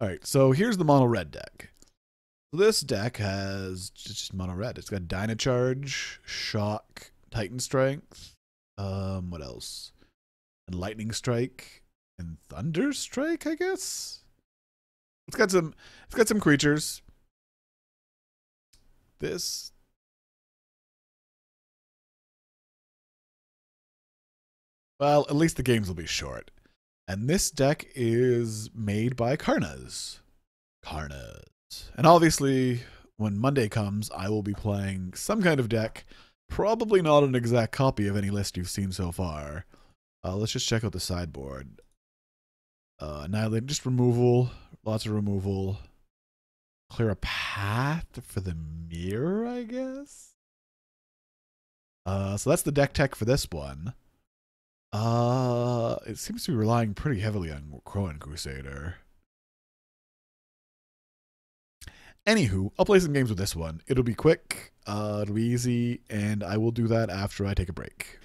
All right, so here's the mono red deck. This deck has just mono red. It's got Dynacharge, Shock, Titan's Strength. Um, what else? And Lightning Strike and Thunder Strike, I guess. It's got some. It's got some creatures. This. Well, at least the games will be short. And this deck is made by Karnas. Karnas. And obviously, when Monday comes, I will be playing some kind of deck. Probably not an exact copy of any list you've seen so far. Uh, let's just check out the sideboard. Uh, annihilate, just removal, lots of removal. Clear a path for the mirror, I guess. Uh, so that's the deck tech for this one. Uh, it seems to be relying pretty heavily on Akroan Crusader. Anywho, I'll play some games with this one. It'll be quick, uh, it'll be easy, and I will do that after I take a break.